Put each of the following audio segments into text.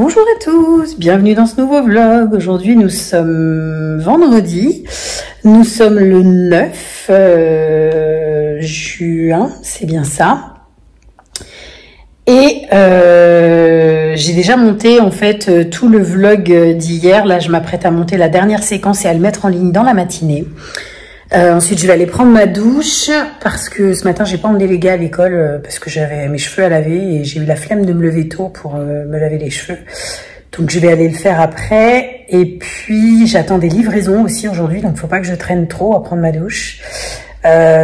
Bonjour à tous, bienvenue dans ce nouveau vlog. Aujourd'hui nous sommes vendredi, nous sommes le 9 euh, juin, c'est bien ça. Et euh, j'ai déjà monté en fait euh, tout le vlog d'hier. Là je m'apprête à monter la dernière séquence et à le mettre en ligne dans la matinée. Euh, ensuite, je vais aller prendre ma douche parce que ce matin, j'ai pas emmené les gars à l'école euh, parce que j'avais mes cheveux à laver et j'ai eu la flemme de me lever tôt pour euh, me laver les cheveux. Donc, je vais aller le faire après. Et puis, j'attends des livraisons aussi aujourd'hui, donc faut pas que je traîne trop à prendre ma douche.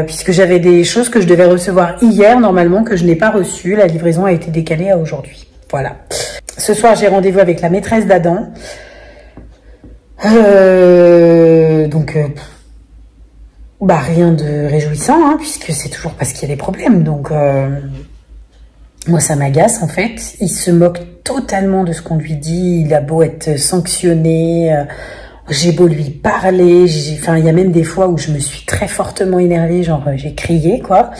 puisque j'avais des choses que je devais recevoir hier normalement que je n'ai pas reçues. La livraison a été décalée à aujourd'hui. Voilà. Ce soir, j'ai rendez-vous avec la maîtresse d'Adam. donc, bah rien de réjouissant, hein, puisque c'est toujours parce qu'il y a des problèmes. Donc euh, moi ça m'agace en fait. Il se moque totalement de ce qu'on lui dit. Il a beau être sanctionné, euh, j'ai beau lui parler. Enfin il y a même des fois où je me suis très fortement énervée, genre euh, j'ai crié quoi.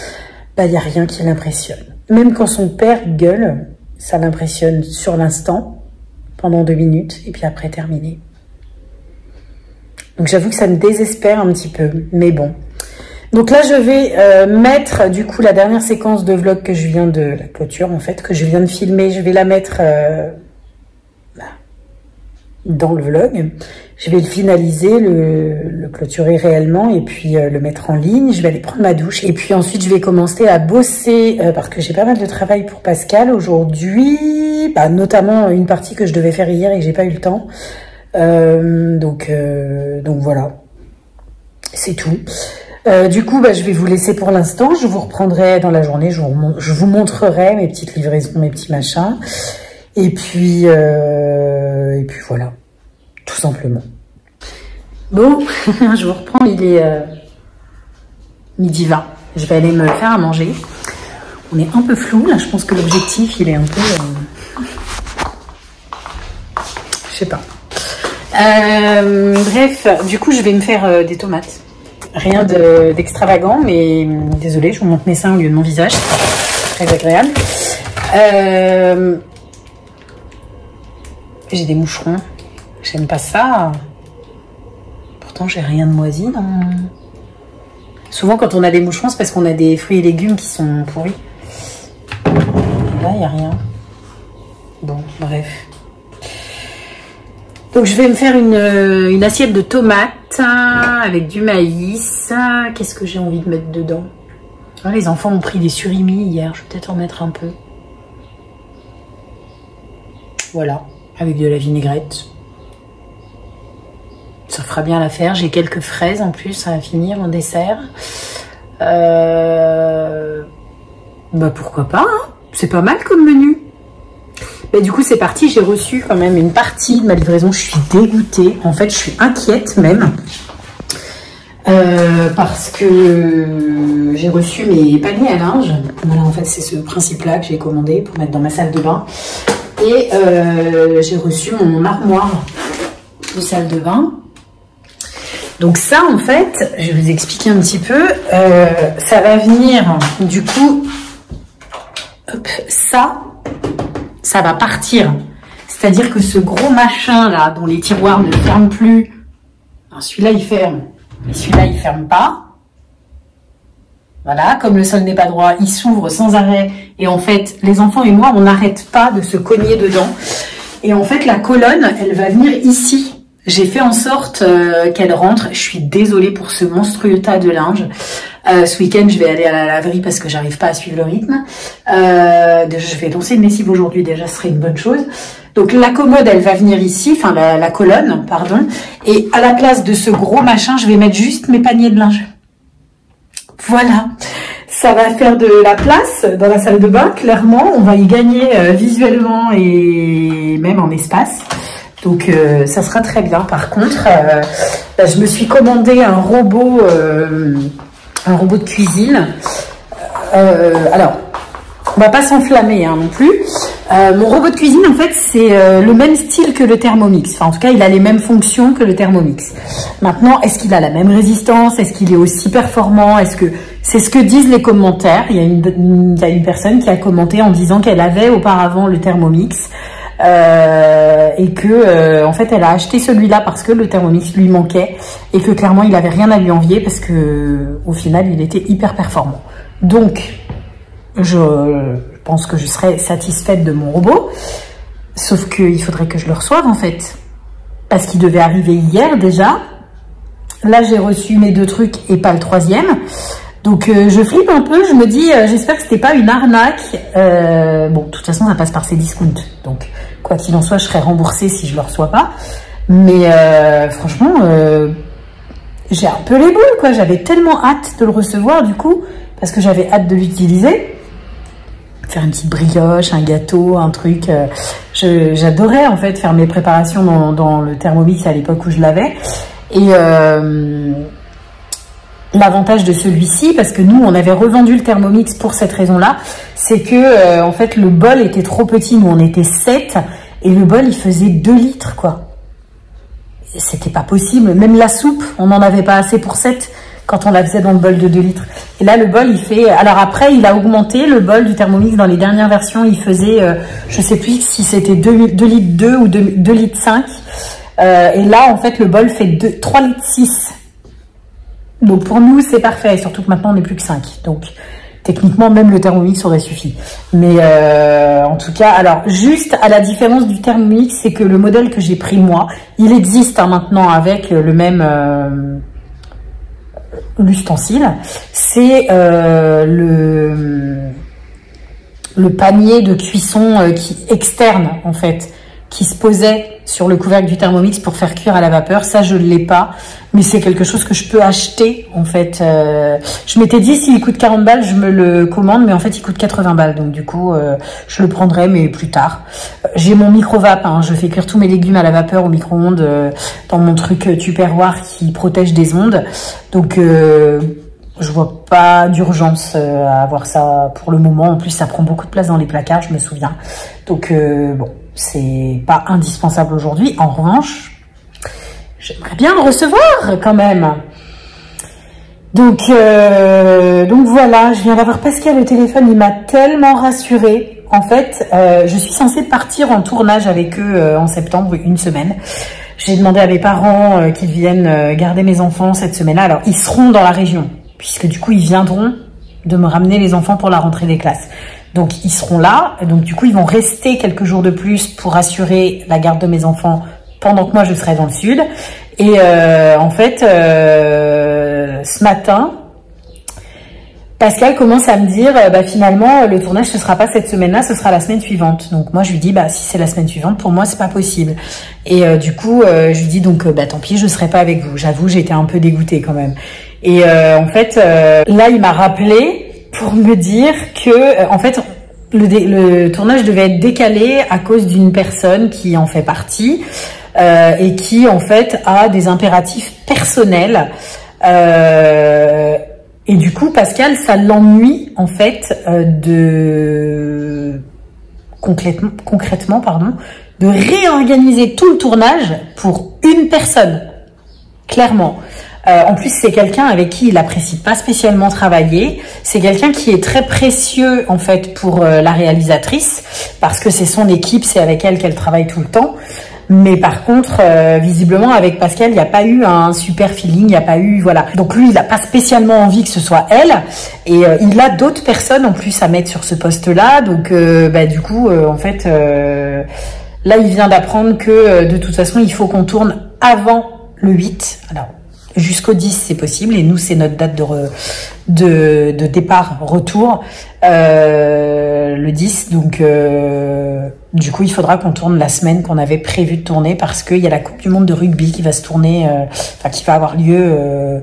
Bah il y a rien qui l'impressionne. Même quand son père gueule, ça l'impressionne sur l'instant, pendant deux minutes, et puis après terminé. Donc j'avoue que ça me désespère un petit peu, mais bon. Donc là, je vais euh, mettre du coup la dernière séquence de vlog que je viens de la clôture en fait, que je viens de filmer. Je vais la mettre euh, dans le vlog. Je vais le finaliser, le, clôturer réellement et puis euh, le mettre en ligne. Je vais aller prendre ma douche et puis ensuite je vais commencer à bosser parce que j'ai pas mal de travail pour Pascal aujourd'hui, bah, notamment une partie que je devais faire hier et que j'ai pas eu le temps. Euh, donc, euh, donc voilà, c'est tout. Euh, du coup, bah, je vais vous laisser pour l'instant. Je vous reprendrai dans la journée. Je vous, je vous, montrerai mes petites livraisons, mes petits machins. Et puis, et puis voilà, tout simplement. Bon, je vous reprends. Il est midi 20. Je vais aller me faire à manger. On est un peu flou là. Je pense que l'objectif, il est un peu... je sais pas. Euh, bref, du coup, je vais me faire euh, des tomates. Rien d'extravagant, mais désolé, je vous montre mes seins au lieu de mon visage. Très agréable. Euh, j'ai des moucherons. J'aime pas ça. Pourtant, j'ai rien de moisi dans... Souvent, quand on a des moucherons, c'est parce qu'on a des fruits et légumes qui sont pourris. Là, il n'y a rien. Bon, bref. Donc je vais me faire euh, une, assiette de tomates hein, avec du maïs. Qu'est-ce que j'ai envie de mettre dedans? Ah, Les enfants ont pris des surimi hier, je vais peut-être en mettre un peu. Voilà, avec de la vinaigrette. Ça fera bien l'affaire. J'ai quelques fraises en plus à finir en dessert. Euh, bah pourquoi pas, hein. c'est pas mal comme menu. Du coup, c'est parti. J'ai reçu quand même une partie de ma livraison. Je suis dégoûtée. En fait, je suis inquiète même. Euh, parce que j'ai reçu mes paniers à linge. Voilà, en fait, c'est ce principe-là que j'ai commandé pour mettre dans ma salle de bain. Et euh, j'ai reçu mon armoire de salle de bain. Donc ça, en fait, je vais vous expliquer un petit peu. Euh, ça va venir, du coup, hop, ça, ça va partir. C'est-à-dire que ce gros machin là, dont les tiroirs ne ferment plus, celui-là il ferme, mais celui-là il ferme pas. Voilà, comme le sol n'est pas droit, il s'ouvre sans arrêt. Et en fait, les enfants et moi, on n'arrête pas de se cogner dedans. Et en fait, la colonne, elle va venir ici. J'ai fait en sorte euh, qu'elle rentre. Je suis désolée pour ce monstrueux tas de linge. Euh, ce week-end, je vais aller à la laverie parce que j'arrive pas à suivre le rythme. Euh, je vais lancer une lessive aujourd'hui, déjà, ce serait une bonne chose. Donc la commode, elle va venir ici, enfin la, la, colonne, pardon. Et à la place de ce gros machin, je vais mettre juste mes paniers de linge. Voilà. Ça va faire de la place dans la salle de bain, clairement. On va y gagner euh, visuellement et même en espace. Donc euh, ça sera très bien. Par contre, euh, bah, je me suis commandé un robot un robot de cuisine. Euh, alors, on va pas s'enflammer hein, non plus. Euh, mon robot de cuisine, en fait, c'est euh, le même style que le Thermomix. Enfin, en tout cas, il a les mêmes fonctions que le Thermomix. Maintenant, est-ce qu'il a la même résistance? Est-ce qu'il est aussi performant? Est-ce que c'est ce que disent les commentaires il y a une personne qui a commenté en disant qu'elle avait auparavant le Thermomix euh, et que euh, en fait elle a acheté celui-là parce que le Thermomix lui manquait et que clairement il avait rien à lui envier parce que au final il était hyper performant. Donc je pense que je serais satisfaite de mon robot, sauf qu'il faudrait que je le reçoive en fait parce qu'il devait arriver hier déjà. Là j'ai reçu mes deux trucs et pas le troisième. Donc euh, je flippe un peu, je me dis, euh, j'espère que c'était pas une arnaque. Euh, bon, de toute façon, ça passe par ces discounts. Donc, quoi qu'il en soit, je serai remboursée si je le reçois pas. Mais franchement, j'ai un peu les boules, quoi. J'avais tellement hâte de le recevoir, du coup, parce que j'avais hâte de l'utiliser. Faire une petite brioche, un gâteau, un truc. J'adorais, en fait, faire mes préparations dans le Thermomix à l'époque où je l'avais. Et L'avantage de celui-ci, parce que nous, on avait revendu le Thermomix pour cette raison-là, c'est que euh, en fait le bol était trop petit. Nous, on était 7 et le bol, il faisait 2 litres, quoi. C'était pas possible. Même la soupe, on n'en avait pas assez pour 7 quand on la faisait dans le bol de 2 litres. Et là, le bol, il fait... Alors après, il a augmenté, le bol du Thermomix, dans les dernières versions, il faisait, euh, je sais plus si c'était 2, 2, litres 2 ou 2, 2 litres 5. Euh, et là, en fait, le bol fait 2, 3 litres 6. Donc pour nous, c'est parfait, surtout que maintenant on n'est plus que 5. Donc techniquement, même le Thermomix aurait suffi. Mais euh, en tout cas, alors juste à la différence du Thermomix, c'est que le modèle que j'ai pris moi, il existe hein, maintenant avec le même euh, l'ustensile. C'est euh, le, le panier de cuisson qui externe en fait, qui se posait sur le couvercle du Thermomix pour faire cuire à la vapeur. Ça, je ne l'ai pas, mais c'est quelque chose que je peux acheter, en fait. Euh, je m'étais dit, s'il coûte 40 balles, je me le commande, mais en fait, il coûte 80 balles. Donc, du coup, euh, je le prendrai, mais plus tard. J'ai mon micro-vape, hein. je fais cuire tous mes légumes à la vapeur au micro-ondes euh, dans mon truc Tupperware qui protège des ondes. Donc, je vois pas d'urgence à avoir ça pour le moment. En plus, ça prend beaucoup de place dans les placards, je me souviens. Donc, bon c'est pas indispensable aujourd'hui. En revanche, j'aimerais bien le recevoir quand même. Donc, euh, donc voilà, je viens d'avoir Pascal au téléphone, il m'a tellement rassurée. En fait, euh, je suis censée partir en tournage avec eux euh, en septembre, une semaine. J'ai demandé à mes parents qu'ils viennent garder mes enfants cette semaine-là. Alors, ils seront dans la région, puisque du coup, ils viendront de me ramener les enfants pour la rentrée des classes. Donc ils seront là, donc du coup ils vont rester quelques jours de plus pour assurer la garde de mes enfants pendant que moi je serai dans le sud. Et euh, en fait, euh, ce matin, Pascal commence à me dire, euh, bah, finalement, le tournage, ce sera pas cette semaine-là, ce sera la semaine suivante. Donc moi, je lui dis, bah, si c'est la semaine suivante, pour moi, c'est pas possible. Et du coup, je lui dis, donc, bah, tant pis, je serai pas avec vous. J'avoue, j'étais un peu dégoûtée quand même. Et en fait, là, il m'a rappelé pour me dire que, euh, en fait, le, tournage devait être décalé à cause d'une personne qui en fait partie euh, et qui, en fait, a des impératifs personnels. Euh, et du coup, Pascal, ça l'ennuie, en fait, de... Concrètement, concrètement, pardon, de réorganiser tout le tournage pour une personne, clairement. Euh, en plus, c'est quelqu'un avec qui il apprécie pas spécialement travailler. C'est quelqu'un qui est très précieux en fait pour euh, la réalisatrice parce que c'est son équipe, c'est avec elle qu'elle travaille tout le temps. Mais par contre, euh, visiblement avec Pascal, il n'y a pas eu un super feeling, il n'y a pas eu voilà. Donc lui, il n'a pas spécialement envie que ce soit elle, et il a d'autres personnes en plus à mettre sur ce poste-là. Donc bah, du coup, en fait, là, il vient d'apprendre que de toute façon, il faut qu'on tourne avant le 8. Alors Jusqu'au 10, c'est possible. Et nous, c'est notre date de, de, de, départ, retour, euh, le 10. Donc, euh, du coup, il faudra qu'on tourne la semaine qu'on avait prévu de tourner parce qu'il y a la Coupe du Monde de rugby qui va se tourner, euh, enfin, qui va avoir lieu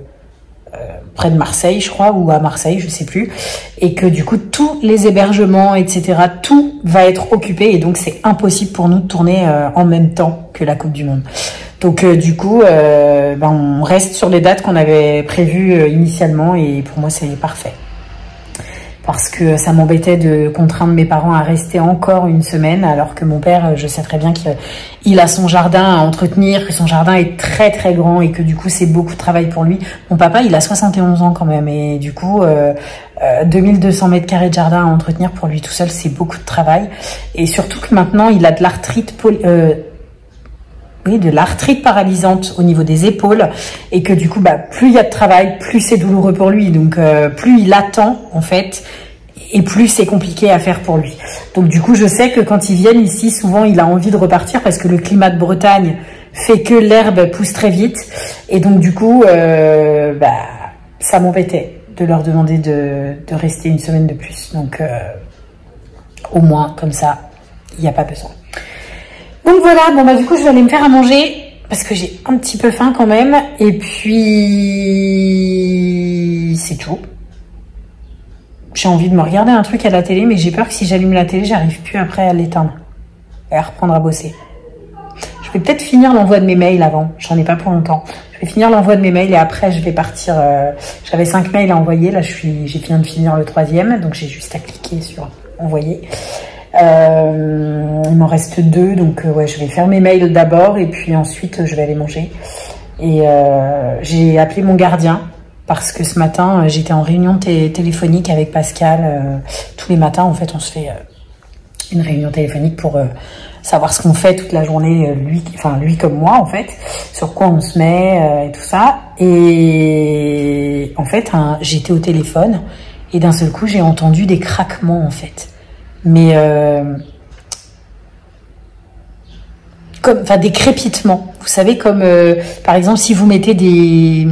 près de Marseille, je crois, ou à Marseille, je sais plus. Et que du coup, tous les hébergements, etc., tout va être occupé. Et donc, c'est impossible pour nous de tourner en même temps que la Coupe du Monde. Donc euh, du coup, euh, ben, on reste sur les dates qu'on avait prévues euh, initialement et pour moi c'est parfait. Parce que ça m'embêtait de contraindre mes parents à rester encore une semaine, alors que mon père, je sais très bien qu'il a son jardin à entretenir, que son jardin est très très grand et que du coup c'est beaucoup de travail pour lui. Mon papa, il a 71 ans quand même et du coup, euh, 2200 euh, mètres carrés de jardin à entretenir pour lui tout seul, c'est beaucoup de travail. Et surtout que maintenant, il a de l'arthrite euh, de l'arthrite paralysante au niveau des épaules et que du coup, bah, plus il y a de travail, plus c'est douloureux pour lui. Donc, euh, plus il attend en fait et plus c'est compliqué à faire pour lui. Donc, du coup, je sais que quand ils viennent ici, souvent, il a envie de repartir parce que le climat de Bretagne fait que l'herbe pousse très vite et donc du coup, euh, bah, ça m'embêtait de leur demander de, de, rester une semaine de plus. Donc, euh, au moins, comme ça, il n'y a pas besoin. Donc voilà, bon bah du coup je vais aller me faire à manger parce que j'ai un petit peu faim quand même. Et puis c'est tout. J'ai envie de me regarder un truc à la télé, mais j'ai peur que si j'allume la télé, j'arrive plus après à l'éteindre et à reprendre à bosser. Je vais peut-être finir l'envoi de mes mails avant. J'en ai pas pour longtemps. Je vais finir l'envoi de mes mails et après je vais partir. Euh, j'avais cinq mails à envoyer. Là, je suis, j'ai fini de finir le troisième, donc j'ai juste à cliquer sur envoyer. Euh, il m'en reste deux, donc euh, ouais, je vais faire mes mails d'abord et puis ensuite je vais aller manger. Et euh, j'ai appelé mon gardien parce que ce matin j'étais en réunion téléphonique avec Pascal. tous les matins, en fait, on se fait une réunion téléphonique pour savoir ce qu'on fait toute la journée, lui, enfin lui comme moi en fait, sur quoi on se met et tout ça. Et en fait, j'étais au téléphone et d'un seul coup j'ai entendu des craquements en fait mais euh, comme, enfin des crépitements. Vous savez, comme euh, par exemple si vous mettez des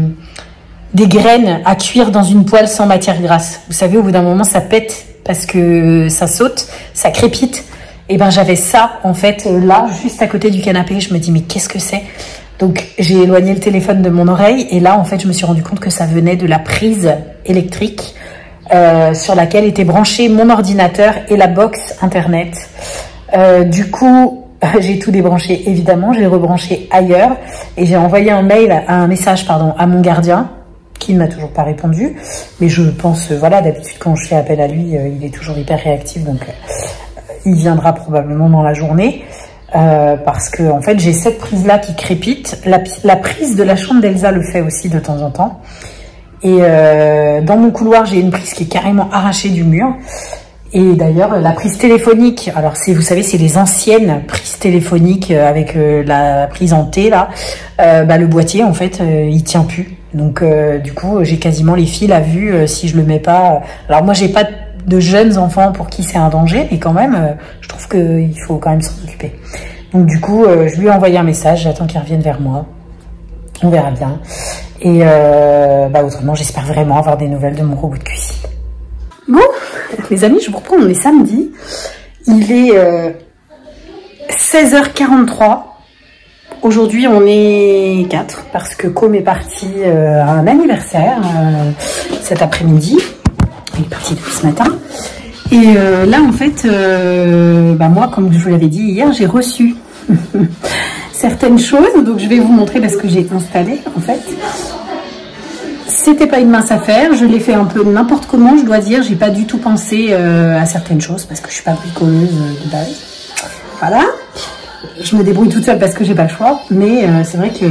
des graines à cuire dans une poêle sans matière grasse. Vous savez, au bout d'un moment, ça pète parce que ça saute, ça crépite. Et ben j'avais ça en fait là, juste à côté du canapé. Je me dis mais qu'est-ce que c'est? Donc j'ai éloigné le téléphone de mon oreille et là en fait je me suis rendu compte que ça venait de la prise électrique euh, sur laquelle était branché mon ordinateur et la box internet. Euh, du coup, j'ai tout débranché évidemment, j'ai rebranché ailleurs et j'ai envoyé un mail, un message pardon, à mon gardien qui ne m'a toujours pas répondu. Mais je pense, voilà, d'habitude quand je fais appel à lui, euh, il est toujours hyper réactif, donc il viendra probablement dans la journée. parce que en fait j'ai cette prise là qui crépite. La prise de la chambre d'Elsa le fait aussi de temps en temps. Et euh, dans mon couloir, j'ai une prise qui est carrément arrachée du mur. Et d'ailleurs, la prise téléphonique, alors c'est, vous savez, c'est les anciennes prises téléphoniques euh, avec euh, la prise en T là. bah, le boîtier, en fait, il tient plus. Donc, du coup, j'ai quasiment les fils à vue si je le mets pas. Alors moi, j'ai pas de jeunes enfants pour qui c'est un danger, mais quand même, je trouve qu'il faut quand même s'en occuper. Donc du coup, je lui ai envoyé un message. J'attends qu'il revienne vers moi. On verra bien. Et euh, bah autrement, j'espère vraiment avoir des nouvelles de mon robot de cuisine. Bon, les amis, je vous reprends, on est samedi. Il est 16h43. Euh, Aujourd'hui, on est 4 parce que Com est parti euh, à un anniversaire cet après-midi. Il est parti depuis ce matin. Et là, en fait, bah moi, comme je vous l'avais dit hier, j'ai reçu certaines choses. Donc je vais vous montrer parce que j'ai installé en fait. C'était pas une mince affaire, je l'ai fait un peu n'importe comment, je dois dire. J'ai pas du tout pensé euh, à certaines choses parce que je suis pas bricoleuse euh, de base. Voilà. Je me débrouille toute seule parce que j'ai pas le choix. Mais euh, c'est vrai que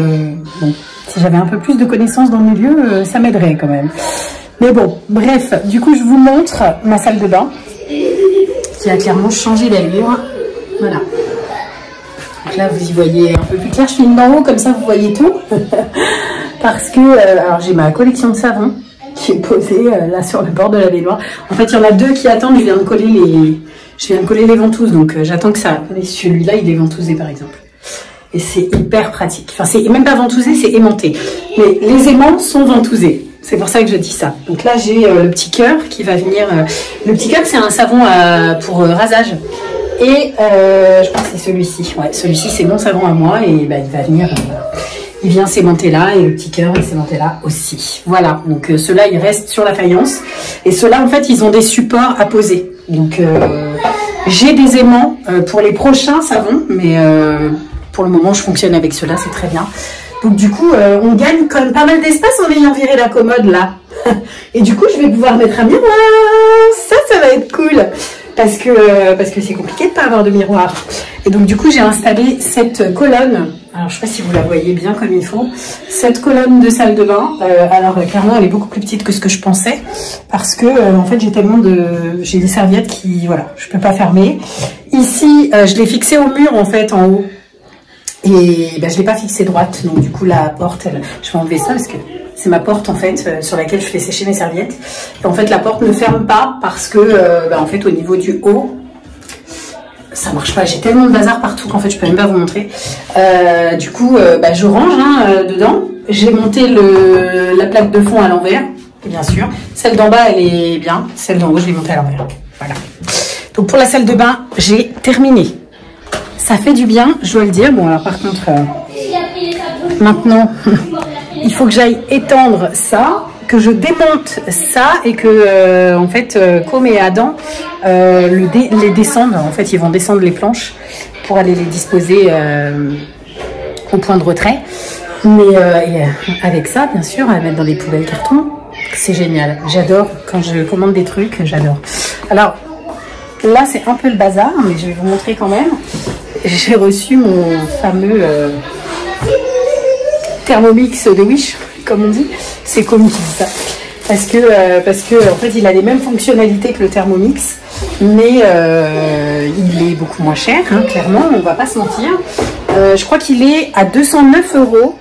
si j'avais un peu plus de connaissances dans le milieu, ça m'aiderait quand même. Mais bon, bref, du coup je vous montre ma salle de bain qui a clairement changé d'allure. Voilà là, vous y voyez un peu plus clair. Je filme d'en haut, comme ça, vous voyez tout. Parce que, euh, alors j'ai ma collection de savons qui est posée euh, là sur le bord de la baignoire. En fait, il y en a deux qui attendent. Je viens de coller les, je viens de coller les ventouses. Donc, euh, j'attends que ça. Celui-là, il est ventousé, par exemple. Et c'est hyper pratique. Enfin, c'est même pas ventousé, c'est aimanté. Mais les aimants sont ventousés. C'est pour ça que je dis ça. Donc là, j'ai le petit cœur qui va venir. le petit cœur, c'est un savon pour rasage. Et euh, je pense que c'est celui-ci. Ouais, celui-ci, c'est mon savon à moi et bah, il va venir. Euh, il vient s'aimanter là et le petit cœur il s'aimanter là aussi. Voilà, donc euh, ceux-là ils restent sur la faïence et ceux-là en fait ils ont des supports à poser. Donc j'ai des aimants pour les prochains savons, mais pour le moment je fonctionne avec ceux-là, c'est très bien. Donc du coup on gagne quand même pas mal d'espace en ayant viré la commode là. et du coup je vais pouvoir mettre un miroir, ça, ça va être cool parce que parce que c'est compliqué de pas avoir de miroir. Et donc du coup j'ai installé cette colonne. Alors je sais pas si vous la voyez bien comme il faut. Cette colonne de salle de bain. Euh, alors clairement elle est beaucoup plus petite que ce que je pensais parce que euh, en fait j'ai tellement de j'ai des serviettes qui voilà je peux pas fermer. Ici euh, je l'ai fixé au mur en fait en haut. Et ben, je l'ai pas fixé droite, donc du coup la porte, je vais enlever ça parce que c'est ma porte en fait euh, sur laquelle je fais sécher mes serviettes. Et en fait la porte ne ferme pas parce que euh, bah, en fait au niveau du haut ça marche pas. J'ai tellement de bazar partout qu'en fait je peux même pas vous montrer. Euh, du coup bah, je range hein, dedans. J'ai monté le, la plaque de fond à l'envers bien sûr. Celle d'en bas elle est bien. Celle d'en haut je l'ai montée à l'envers. Voilà. Donc pour la salle de bain j'ai terminé. Ça fait du bien, je dois le dire. Bon alors par contre maintenant il faut que j'aille étendre ça, que je démonte ça et que euh, en fait euh, Com et Adam euh, le les descendent. En fait, ils vont descendre les planches pour aller les disposer au point de retrait. Mais avec ça, bien sûr, à mettre dans les poubelles carton, c'est génial. J'adore quand je commande des trucs, j'adore. Alors là, c'est un peu le bazar, mais je vais vous montrer quand même. J'ai reçu mon fameux Thermomix de Wish, comme on dit. C'est comique ça. Parce que, euh, parce que en fait, il a les mêmes fonctionnalités que le Thermomix, mais euh, il est beaucoup moins cher, hein, clairement, on va pas se mentir. Euh, je crois qu'il est à 209 euros,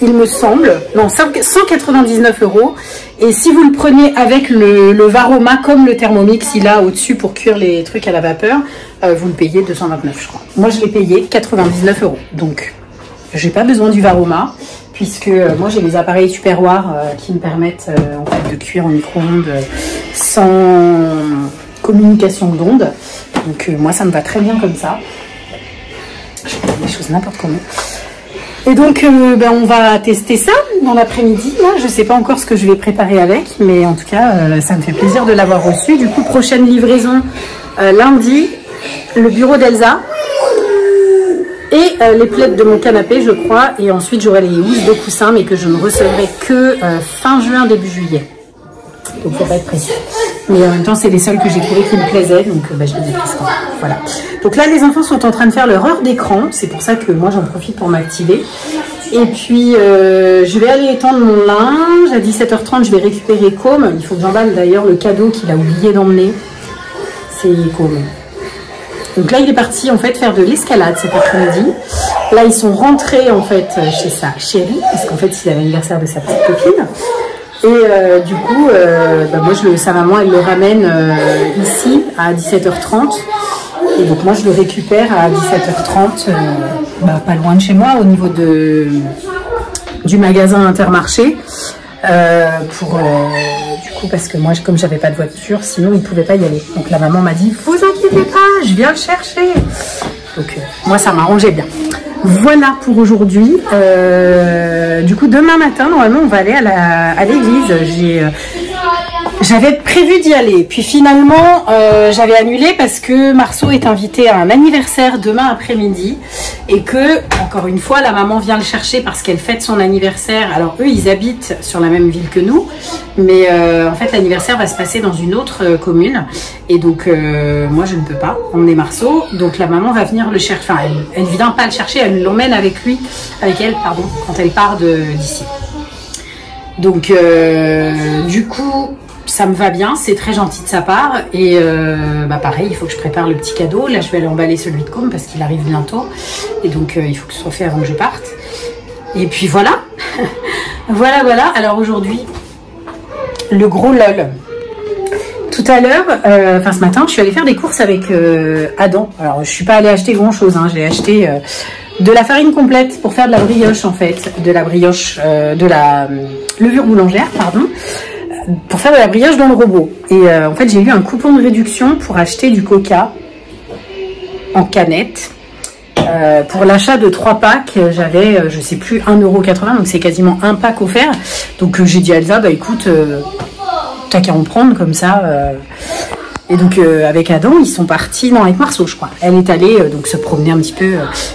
il me semble. Non, 199 euros. Et si vous le prenez avec le, Varoma, comme le Thermomix, il a au-dessus pour cuire les trucs à la vapeur, vous le payez 229, je crois. Moi, je l'ai payé 99 euros. Donc, j'ai pas besoin du Varoma puisque euh, moi j'ai les appareils tupperware euh, qui me permettent euh, de cuire en micro-ondes sans communication d'ondes. Donc moi ça me va très bien comme ça. Je fais des choses n'importe comment. Et donc ben, on va tester ça dans l'après-midi. Je sais pas encore ce que je vais préparer avec, mais en tout cas ça me fait plaisir de l'avoir reçu. Du coup prochaine livraison lundi, le bureau d'Elsa et euh, les plaides de mon canapé, je crois. Et ensuite, j'aurai les housses de coussin, mais que je ne recevrai que euh, fin juin, début juillet. Donc, faut pas être précis. Mais en même temps, c'est les seuls que j'ai trouvés qui me plaisaient, donc euh, bah, je les ai Voilà. Donc là, les enfants sont en train de faire leur heure d'écran. C'est pour ça que moi, j'en profite pour m'activer. Et puis, je vais aller étendre mon linge. À 17h30, je vais récupérer Com. Il faut que j'emballe d'ailleurs le cadeau qu'il a oublié d'emmener. C'est Com. Donc là, il est parti en fait faire de l'escalade cet après-midi. Là, ils sont rentrés en fait chez sa chérie, parce qu'en fait, c'est l'anniversaire de sa petite copine. Et euh, du coup, euh, bah, moi, je sa maman, elle le ramène euh, ici à 17h30. Et donc moi, je le récupère à 17h30, bah, pas loin de chez moi, au niveau du magasin Intermarché. Parce que moi, comme j'avais pas de voiture, sinon il pouvait pas y aller. Donc la maman m'a dit, vous inquiétez pas, je viens le chercher. Donc euh, moi, ça m'arrangeait bien. Voilà pour aujourd'hui. Euh, du coup, demain matin, normalement, on va aller à l'église. J'ai euh, j'avais prévu d'y aller, puis finalement euh, j'avais annulé parce que Marceau est invité à un anniversaire demain après-midi et que, encore une fois, la maman vient le chercher parce qu'elle fête son anniversaire. Alors eux, ils habitent sur la même ville que nous, mais euh, en fait l'anniversaire va se passer dans une autre euh, commune et donc moi je ne peux pas emmener Marceau, donc la maman va venir le chercher, enfin elle ne vient pas le chercher, elle l'emmène avec lui, avec elle, pardon, quand elle part d'ici. Donc du coup, ça me va bien, c'est très gentil de sa part. Et euh, bah pareil, il faut que je prépare le petit cadeau. Là, je vais aller emballer celui de Com parce qu'il arrive bientôt. Et donc, euh, il faut que ce soit fait avant que je parte. Et puis voilà. voilà, voilà. Alors aujourd'hui, le gros lol. Tout à l'heure, euh, enfin ce matin, je suis allée faire des courses avec Adam. Alors, je suis pas allée acheter grand-chose. Hein. J'ai acheté de la farine complète pour faire de la brioche, en fait. De la brioche, de la levure boulangère, pardon pour faire de la brioche dans le robot. Et euh, en fait, j'ai eu un coupon de réduction pour acheter du coca en canette. Euh, pour l'achat de 3 packs, j'avais, euh, je sais plus, 1,80€, donc c'est quasiment un pack offert. Donc j'ai dit à Elsa, bah écoute, t'as qu'à en prendre comme ça. Et donc avec Adam, ils sont partis, non avec Marceau je crois. Elle est allée donc se promener un petit peu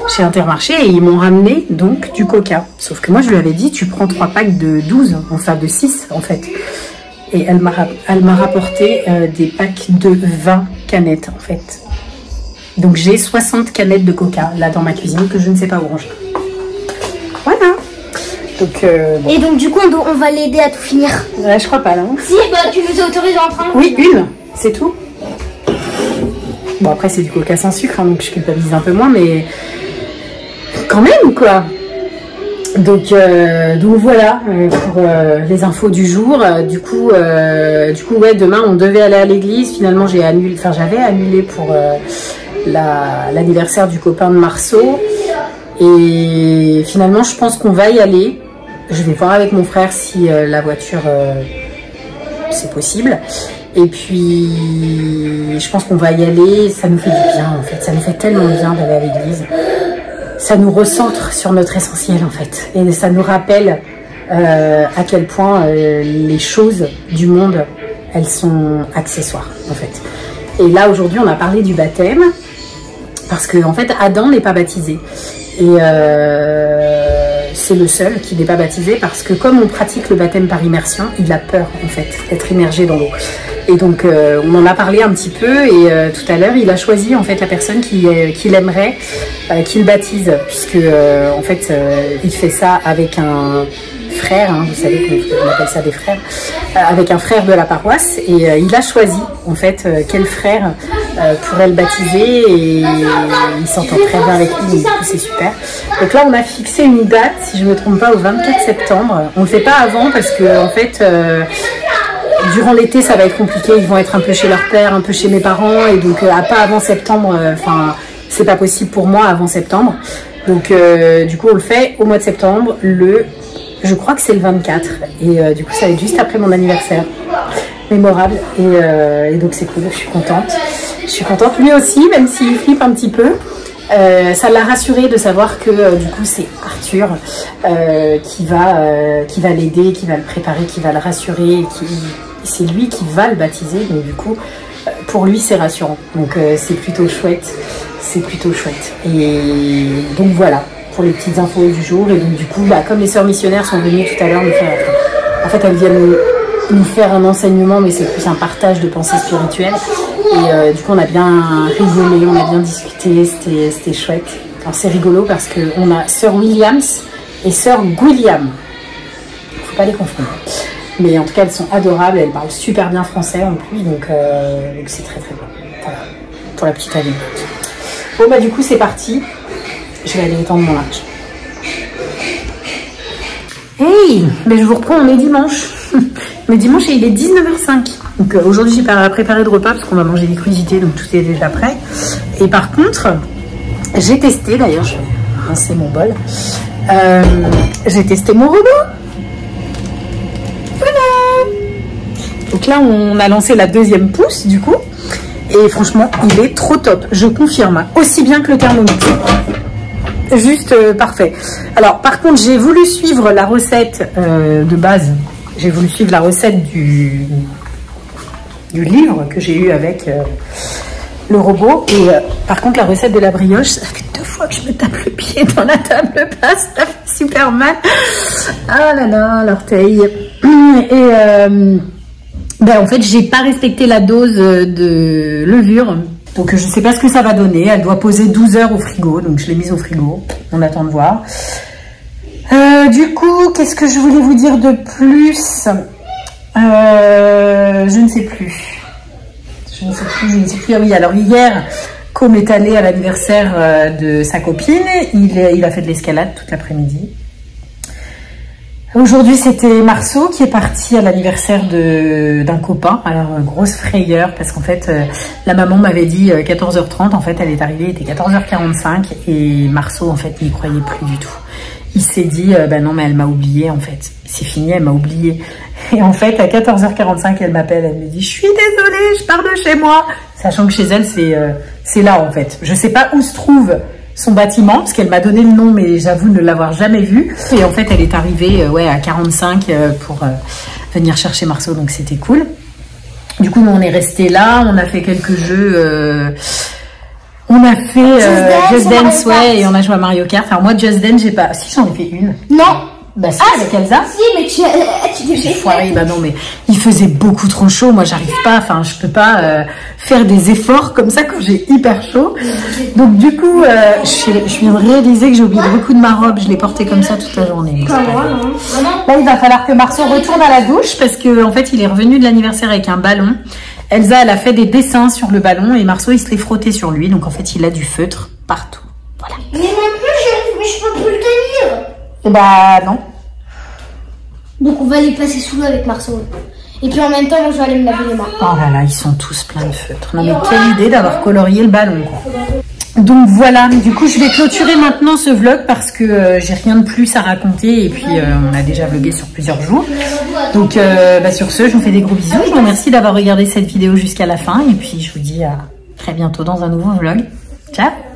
chez Intermarché et ils m'ont ramené donc du coca. Sauf que moi je lui avais dit tu prends 3 packs de 12, enfin de 6 en fait. Et elle m'a rapporté euh, des packs de 20 canettes en fait. Donc j'ai 60 canettes de coca là dans ma cuisine que je ne sais pas où ranger. Voilà. Donc, euh, Et donc du coup on, va l'aider à tout finir. Ouais, je crois pas là. Si, bah tu nous autorises à en prendre Oui, une, c'est tout. Bon après c'est du coca sans sucre, hein, donc je culpabilise un peu moins, mais quand même quoi. Donc, euh, donc voilà euh, pour euh, les infos du jour. Du coup, du ouais, demain on devait aller à l'église. Finalement, j'ai annulé, enfin j'avais annulé pour l'anniversaire du copain de Marceau. Et finalement, je pense qu'on va y aller. Je vais voir avec mon frère si la voiture c'est possible. Et puis, je pense qu'on va y aller. Ça nous fait du bien en fait. Ça nous fait tellement bien d'aller à l'église ça nous recentre sur notre essentiel en fait. Et ça nous rappelle euh, à quel point euh, les choses du monde, elles sont accessoires en fait. Et là aujourd'hui on a parlé du baptême parce que en fait Adam n'est pas baptisé. Et euh, c'est le seul qui n'est pas baptisé parce que comme on pratique le baptême par immersion, il a peur en fait d'être immergé dans l'eau. Et donc, euh, on en a parlé un petit peu et euh, tout à l'heure, il a choisi en fait la personne qu'il qui aimerait qu'il baptise, puisque en fait, il fait ça avec un frère, hein, vous savez qu'on appelle ça des frères, avec un frère de la paroisse et il a choisi en fait quel frère pourrait le baptiser et il s'entend très bien avec lui, c'est super. Donc là, on a fixé une date, si je ne me trompe pas, au 24 septembre. On ne le fait pas avant parce que en fait, durant l'été, ça va être compliqué. Ils vont être un peu chez leur père, un peu chez mes parents. Et donc, euh, à pas avant septembre, euh, enfin, c'est pas possible pour moi avant septembre. Donc, euh, du coup, on le fait au mois de septembre, le, je crois que c'est le 24. Et du coup, ça va être juste après mon anniversaire. Mémorable. Et, donc, c'est cool. Je suis contente. Je suis contente. Lui aussi, même s'il flippe un petit peu. ça l'a rassuré de savoir que du coup c'est Arthur qui va va l'aider, qui va le préparer, qui va le rassurer, qui c'est lui qui va le baptiser, donc du coup, pour lui, c'est rassurant. Donc euh, c'est plutôt chouette, c'est plutôt chouette. Et donc voilà, pour les petites infos du jour. Et donc du coup, bah, comme les sœurs missionnaires sont venues tout à l'heure nous faire... En fait, elles viennent nous faire un enseignement, mais c'est plus un partage de pensée spirituelle. Et euh, du coup, on a bien rigolé, on a bien discuté, c'était chouette. C'est rigolo parce qu'on a sœur Williams et sœur William. Faut pas les confondre. Mais en tout cas, elles sont adorables. Elles parlent super bien français en plus. Donc, euh, c'est très très bien. Voilà. Pour la petite anecdote. Bon, bah, du coup, c'est parti. Je vais aller étendre mon linge. Hey Mais je vous reprends, on est dimanche. Mais dimanche, il est 19h05. Donc, euh, aujourd'hui, j'ai pas préparé de repas parce qu'on va manger des crudités. Donc, tout est déjà prêt. Et par contre, j'ai testé. D'ailleurs, je vais rincer mon bol. Euh, j'ai testé mon robot. Donc là, on a lancé la deuxième pousse, du coup. Et franchement, il est trop top. Je confirme. Aussi bien que le thermomix. Juste euh, parfait. Alors, par contre, j'ai voulu suivre la recette euh, de base. J'ai voulu suivre la recette du, du livre que j'ai eu avec euh, le robot. Et par contre, la recette de la brioche, ça fait deux fois que je me tape le pied dans la table basse. Ça fait super mal. Ah là là, l'orteil. Et... Ben, en fait, j'ai pas respecté la dose euh, de levure. Donc, je sais pas ce que ça va donner. Elle doit poser 12 heures au frigo. Donc, je l'ai mise au frigo. On attend de voir. Euh, du coup, qu'est-ce que je voulais vous dire de plus? Euh, Je ne sais plus. Je ne sais plus, je ne sais plus. Ah oui, alors hier, comme est allé à l'anniversaire de sa copine. Il, il a fait de l'escalade toute l'après-midi. Aujourd'hui, c'était Marceau qui est parti à l'anniversaire d'un copain. Alors, euh, grosse frayeur parce qu'en fait, euh, la maman m'avait dit 14h30. Euh, en fait, elle est arrivée, il était 14h45 et Marceau, en fait, n'y croyait plus du tout. Il s'est dit, ben non, mais elle m'a oublié, en fait. C'est fini, elle m'a oublié. Et en fait, à 14h45, elle m'appelle, elle me dit, je suis désolée, je pars de chez moi. Sachant que chez elle, c'est c'est là, en fait. Je sais pas où se trouve son bâtiment, parce qu'elle m'a donné le nom, mais j'avoue ne l'avoir jamais vu. Et en fait, elle est arrivée euh, ouais, à 45 euh, pour euh, venir chercher Marceau, donc c'était cool. Du coup, nous, on est resté là, on a fait quelques jeux... On a fait Just Dance, ouais, et on a joué à Mario Kart. Alors moi, Just Dance, j'ai pas... Si, j'en ai fait une. Non Bah si, avec Elsa. Si, mais tu, tu J'ai fait foiré, bah non, mais il faisait beaucoup trop chaud. Moi, j'arrive pas, enfin, je peux pas euh, faire des efforts comme ça quand j'ai hyper chaud. Donc, du coup, euh, je, je viens de réaliser que j'ai oublié beaucoup de ma robe. Je l'ai portée comme ça toute la journée. Pas moi, non. Là, il va falloir que Marceau retourne à la douche parce que en fait, il est revenu de l'anniversaire avec un ballon. Elsa, elle a fait des dessins sur le ballon et Marceau, il se l'est frotté sur lui. Donc, en fait, il a du feutre partout. Voilà. Mais non plus, je, mais je peux plus le tenir. Et bah non. Donc on va les passer sous l'eau avec Marceau. Et puis en même temps, moi je vais aller me laver les mains. Oh là là, ils sont tous pleins de feutre. Non mais quelle idée d'avoir colorié le ballon. quoi. Donc voilà, du coup je vais clôturer maintenant ce vlog parce que euh, j'ai rien de plus à raconter et puis euh, on a déjà vlogué sur plusieurs jours. Donc euh, bah, sur ce, je vous fais des gros bisous. Je vous remercie d'avoir regardé cette vidéo jusqu'à la fin et puis je vous dis à très bientôt dans un nouveau vlog. Ciao